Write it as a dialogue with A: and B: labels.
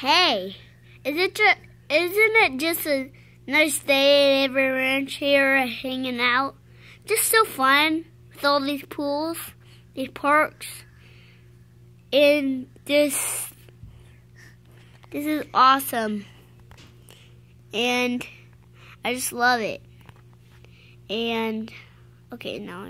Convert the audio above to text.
A: Hey, is it ju- isn't it just a nice day at every ranch here hanging out? Just so fun with all these pools, these parks, and this this is awesome. And I just love it. And okay, now I'm.